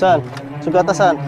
San, suka atasan.